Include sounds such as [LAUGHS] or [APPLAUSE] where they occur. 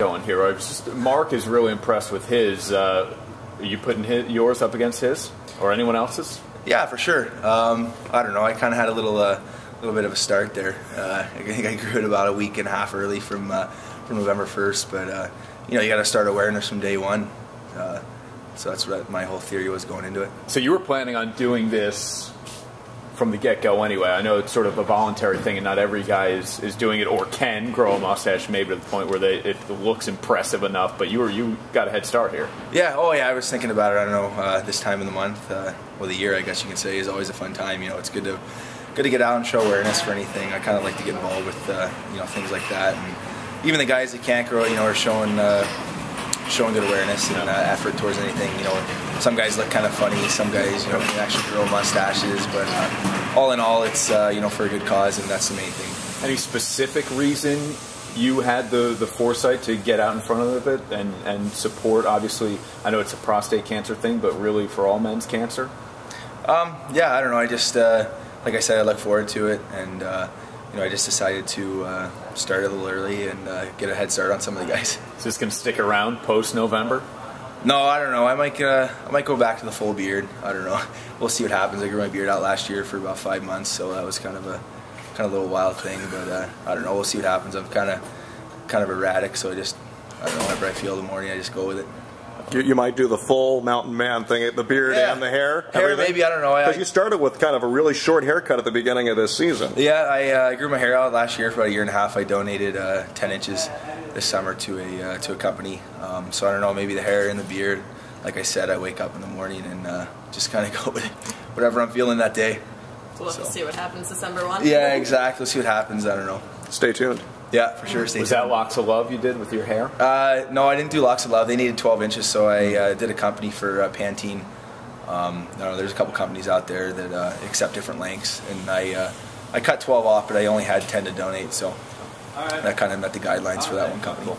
going here. I was just, Mark is really impressed with his. Uh, are you putting his, yours up against his or anyone else's? Yeah, for sure. Um, I don't know. I kind of had a little, uh, little bit of a start there. Uh, I think I grew it about a week and a half early from uh, from November first, but uh, you know you got to start awareness from day one. Uh, so that's what my whole theory was going into it. So you were planning on doing this from the get go anyway. I know it's sort of a voluntary thing, and not every guy is, is doing it or can grow a mustache maybe to the point where they it looks impressive enough. But you were you got a head start here. Yeah. Oh yeah. I was thinking about it. I don't know. Uh, this time of the month, uh, well, the year, I guess you can say, is always a fun time. You know, it's good to good to get out and show awareness for anything. I kind of like to get involved with uh, you know things like that, and even the guys that can't grow, you know, are showing uh, showing good awareness and uh, effort towards anything. You know, some guys look kind of funny. Some guys, you know, can actually grow mustaches. But uh, all in all, it's uh, you know for a good cause, and that's the main thing. Any specific reason you had the, the foresight to get out in front of it and, and support? Obviously, I know it's a prostate cancer thing, but really for all men's cancer. Um, yeah, I don't know. I just uh, like I said, I look forward to it, and uh, you know, I just decided to uh, start a little early and uh, get a head start on some of the guys. Is this going to stick around post November? No, I don't know. I might uh, I might go back to the full beard. I don't know. [LAUGHS] We'll see what happens. I grew my beard out last year for about five months, so that was kind of a kind of a little wild thing. But uh, I don't know. We'll see what happens. I'm kind of kind of erratic, so I just I don't know. Whenever I feel the morning, I just go with it. You, you, might do the full mountain man thing, the beard yeah. and the hair. Hair, everything. maybe I don't know. Because you started with kind of a really short haircut at the beginning of this season. Yeah, I, uh, I grew my hair out last year for about a year and a half. I donated uh, 10 inches this summer to a uh, to a company. Um, so I don't know, maybe the hair and the beard. Like I said, I wake up in the morning and uh, just kind of [LAUGHS] go with whatever I'm feeling that day. So we'll so. see what happens December 1. Yeah, exactly. We'll see what happens. I don't know. Stay tuned. Yeah, for sure. Stay was tuned. that Locks of Love you did with your hair? Uh, no, I didn't do Locks of Love. They needed 12 inches, so I uh, did a company for uh, Pantene. Um, know, there's a couple companies out there that uh, accept different lengths, and I uh, I cut 12 off, but I only had 10 to donate, so that kind of met the guidelines for that one company.